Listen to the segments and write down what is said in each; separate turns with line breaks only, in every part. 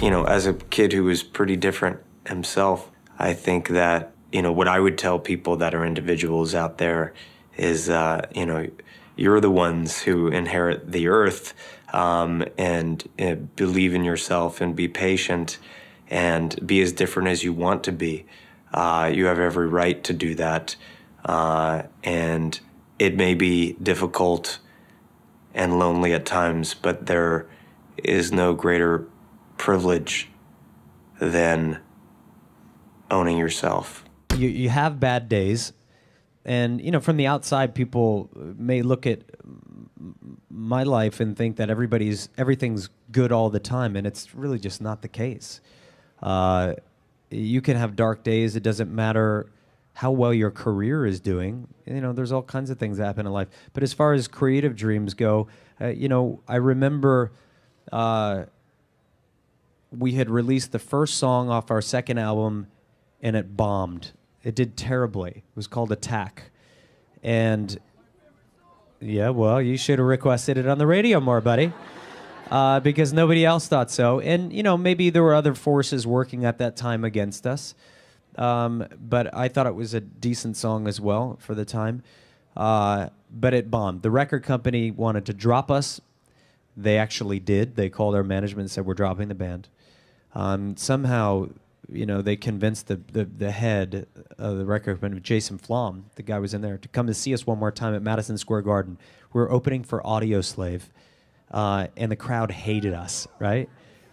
you know, as a kid who was pretty different himself, I think that, you know, what I would tell people that are individuals out there is, uh, you know, you're the ones who inherit the earth um, and uh, believe in yourself and be patient and be as different as you want to be. Uh, you have every right to do that. Uh, and it may be difficult and lonely at times, but there is no greater privilege than owning yourself.
You, you have bad days, and you know from the outside, people may look at my life and think that everybody's everything's good all the time, and it's really just not the case. Uh, you can have dark days. It doesn't matter how well your career is doing. You know, there's all kinds of things that happen in life. But as far as creative dreams go, uh, you know, I remember uh, we had released the first song off our second album, and it bombed. It did terribly. It was called Attack, and yeah, well, you should have requested it on the radio more, buddy. Uh, because nobody else thought so. And, you know, maybe there were other forces working at that time against us. Um, but I thought it was a decent song as well for the time. Uh, but it bombed. The record company wanted to drop us. They actually did. They called our management and said, We're dropping the band. Um, somehow, you know, they convinced the, the, the head of the record company, Jason Flom, the guy was in there, to come to see us one more time at Madison Square Garden. We were opening for Audioslave, uh, and the crowd hated us, right?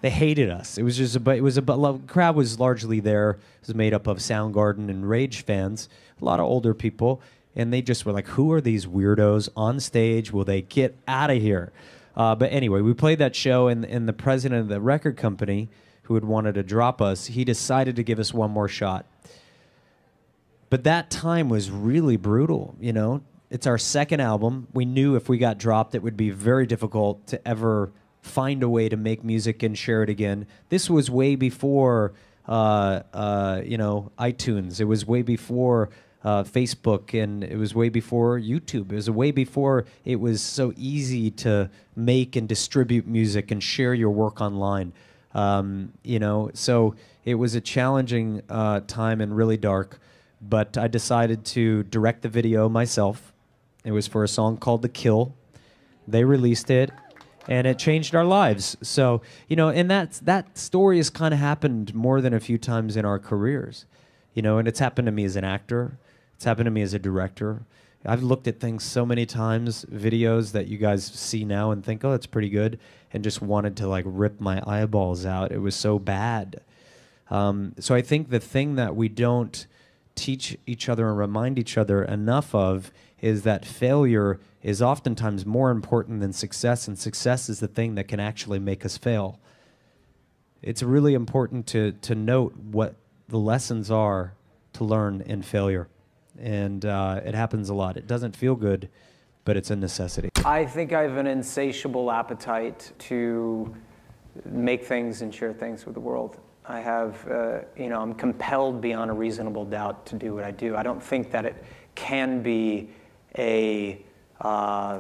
they hated us. It was just a, it was a the crowd was largely there. It was made up of Soundgarden and Rage fans, a lot of older people, and they just were like, "Who are these weirdos on stage? Will they get out of here?" Uh, but anyway, we played that show, and and the president of the record company, who had wanted to drop us, he decided to give us one more shot. But that time was really brutal, you know. It's our second album. We knew if we got dropped, it would be very difficult to ever find a way to make music and share it again. This was way before, uh, uh, you know, iTunes. It was way before uh, Facebook, and it was way before YouTube. It was way before it was so easy to make and distribute music and share your work online. Um, you know, so it was a challenging uh, time and really dark. But I decided to direct the video myself. It was for a song called "The Kill." They released it and it changed our lives. So, you know, and that that story has kind of happened more than a few times in our careers. You know, and it's happened to me as an actor. It's happened to me as a director. I've looked at things so many times, videos that you guys see now and think, "Oh, that's pretty good," and just wanted to like rip my eyeballs out. It was so bad. Um, so I think the thing that we don't teach each other and remind each other enough of is that failure is oftentimes more important than success, and success is the thing that can actually make us fail. It's really important to, to note what the lessons are to learn in failure. And uh, it happens a lot. It doesn't feel good, but it's a necessity.
I think I have an insatiable appetite to make things and share things with the world. I have, uh, you know, I'm compelled beyond a reasonable doubt to do what I do. I don't think that it can be a uh,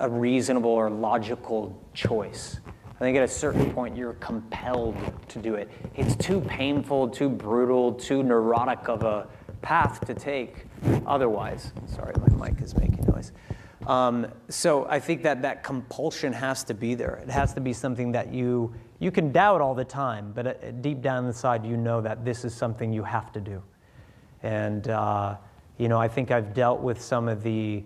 a reasonable or logical choice. I think at a certain point you're compelled to do it. It's too painful, too brutal, too neurotic of a path to take otherwise. Sorry, my mic is making noise. Um, so I think that that compulsion has to be there. It has to be something that you you can doubt all the time, but uh, deep down inside you know that this is something you have to do. And uh, you know, I think I've dealt with some of the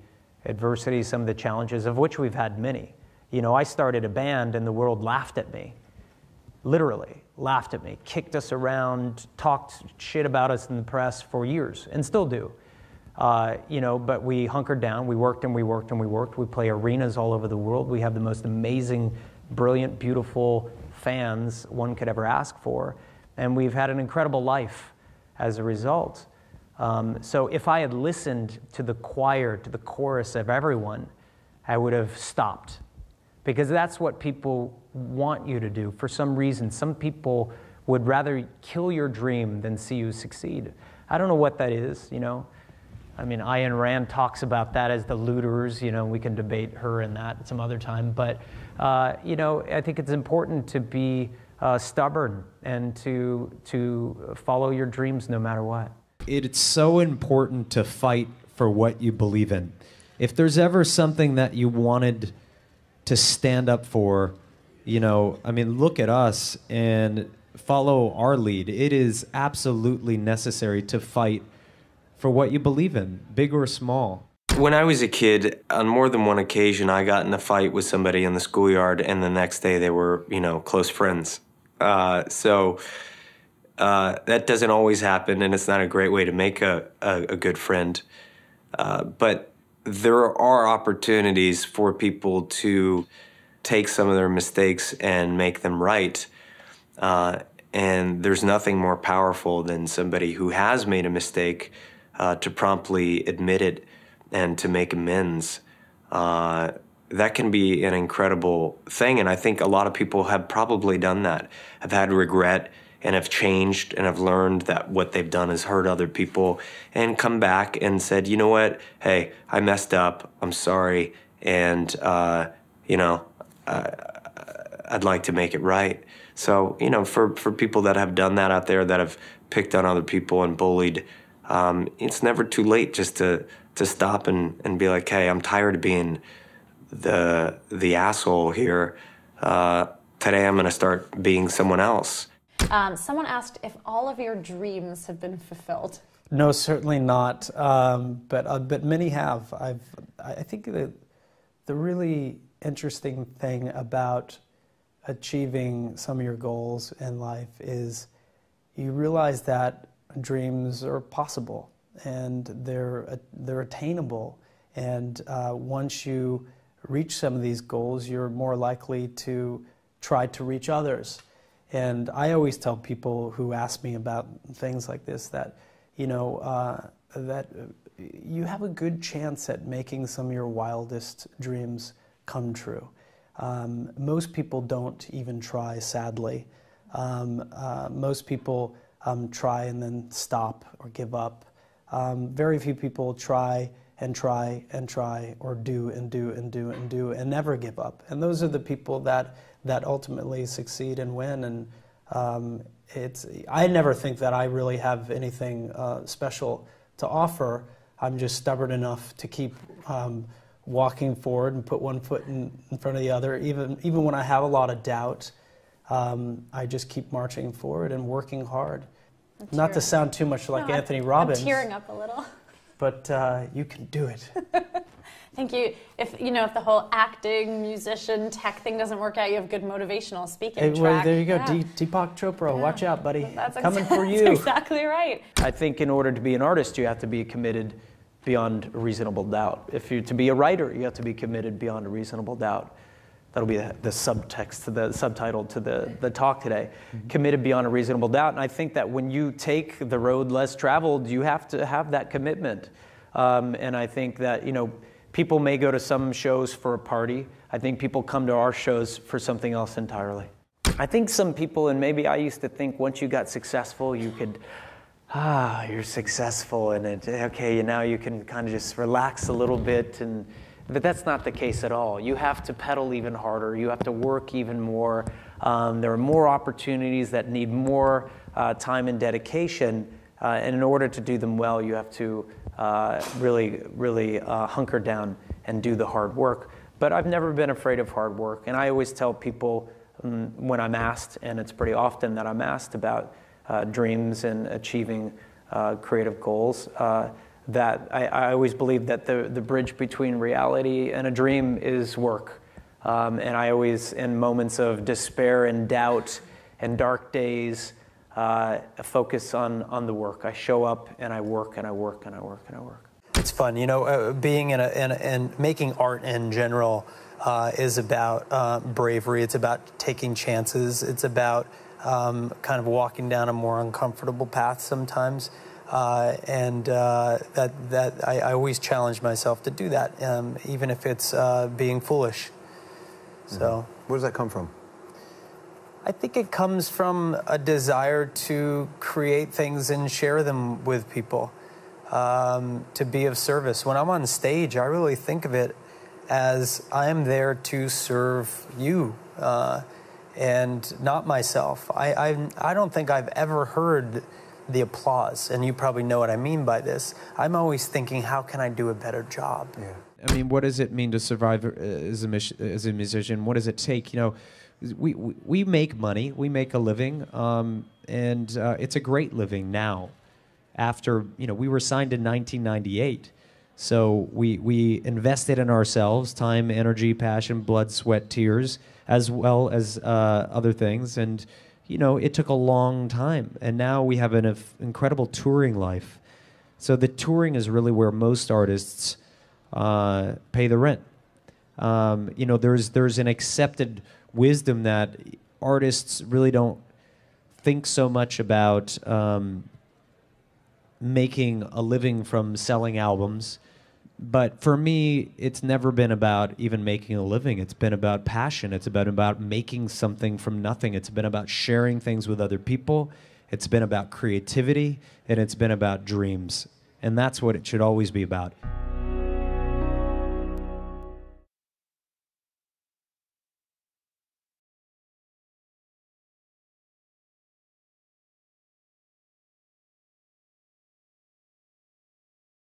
adversities, some of the challenges, of which we've had many. You know, I started a band and the world laughed at me, literally laughed at me, kicked us around, talked shit about us in the press for years, and still do. Uh, you know, but we hunkered down, we worked and we worked and we worked. We play arenas all over the world. We have the most amazing, brilliant, beautiful fans one could ever ask for. And we've had an incredible life as a result. Um, so if I had listened to the choir, to the chorus of everyone, I would have stopped. Because that's what people want you to do for some reason. Some people would rather kill your dream than see you succeed. I don't know what that is, you know. I mean, Ayn Rand talks about that as the looters, you know, we can debate her and that some other time. But, uh, you know, I think it's important to be
uh, stubborn and to, to follow your dreams no matter what.
It's so important to fight for what you believe in. If there's ever something that you wanted to stand up for, you know, I mean, look at us and follow our lead. It is absolutely necessary to fight for what you believe in, big or small.
When I was a kid, on more than one occasion, I got in a fight with somebody in the schoolyard, and the next day they were, you know, close friends. Uh, so uh, that doesn't always happen, and it's not a great way to make a, a, a good friend. Uh, but there are opportunities for people to take some of their mistakes and make them right. Uh, and there's nothing more powerful than somebody who has made a mistake uh, to promptly admit it and to make amends. Uh, that can be an incredible thing. And I think a lot of people have probably done that, have had regret and have changed and have learned that what they've done has hurt other people and come back and said, you know what, hey, I messed up, I'm sorry, and, uh, you know, uh, I'd like to make it right. So, you know, for, for people that have done that out there, that have picked on other people and bullied, um, it's never too late just to, to stop and, and be like, hey, I'm tired of being the, the asshole here. Uh, today I'm going to start being someone else.
Um, someone asked if all of your dreams have been fulfilled.
No, certainly not. Um, but uh, but many have. I've I think the the really interesting thing about achieving some of your goals in life is you realize that dreams are possible and they're uh, they're attainable. And uh, once you reach some of these goals, you're more likely to try to reach others. And I always tell people who ask me about things like this that, you know, uh, that you have a good chance at making some of your wildest dreams come true. Um, most people don't even try, sadly. Um, uh, most people um, try and then stop or give up. Um, very few people try and try and try or do and do and do and do and never give up. And those are the people that that ultimately succeed and win. And um, it's I never think that I really have anything uh, special to offer. I'm just stubborn enough to keep um, walking forward and put one foot in, in, front of the other, even even when I have a lot of doubt. Um, I just keep marching forward and working hard. Not to sound too much like no, Anthony Robbins.
I'm tearing up a little.
But uh, you can do it.
think you, if you know, if the whole acting, musician, tech thing doesn't work out, you have good motivational speaking hey, well,
there you go, yeah. Deepak Chopra. Yeah. Watch out, buddy.
That's
coming
exa-
for you.
That's exactly right.
I think in order to be an artist, you have to be committed beyond a reasonable doubt. If you're to be a writer, you have to be committed beyond a reasonable doubt. That'll be the, the subtext, the subtitle to the, the talk today. Mm-hmm. Committed beyond a reasonable doubt. And I think that when you take the road less traveled, you have to have that commitment. Um, and I think that, you know, People may go to some shows for a party. I think people come to our shows for something else entirely. I think some people, and maybe I used to think once you got successful, you could, ah, you're successful, and it, okay, now you can kind of just relax a little bit. And, but that's not the case at all. You have to pedal even harder, you have to work even more. Um, there are more opportunities that need more uh, time and dedication. Uh, and in order to do them well, you have to uh, really, really uh, hunker down and do the hard work. But I've never been afraid of hard work. And I always tell people um, when I'm asked, and it's pretty often that I'm asked about uh, dreams and achieving uh, creative goals, that I, I, always believe that the, the bridge between reality and a dream is work. Um, and I always, in moments of despair and doubt and dark days, uh, focus on, on the work. I show up and I work and I work and I work and I work.
It's fun, you know, uh, being in a, in and making art in general uh, is about uh, bravery. It's about taking chances. It's about um, kind of walking down a more uncomfortable path sometimes. Uh, and uh, that, that I, I, always challenge myself to do that, um, even if it's being foolish. So,
mm-hmm. where does that come from?
I think it comes from a desire to create things and share them with people, um, to be of service. When I'm on stage, I really think of it as I am there to serve you. Uh, and not myself. I, I, I don't think I've ever heard the applause, and you probably know what I mean by this. I'm always thinking, how can I do a better job?
Yeah. I mean, what does it mean to survive uh, as a, as a musician? What does it take? You know, we, we, make money, we make a living, um, and uh, it's a great living now. After, you know, we were signed in 1998. So we, we invested in ourselves time, energy, passion, blood, sweat, tears, as well as uh, other things. And, you know, it took a long time. And now we have an incredible touring life. So the touring is really where most artists uh, pay the rent. Um, you know, there's, there's an accepted wisdom that artists really don't think so much about um, making a living from selling albums but for me, it's never been about even making a living. It's been about passion. It's been about making something from nothing. It's been about sharing things with other people. It's been about creativity, and it's been about dreams. And that's what it should always be about.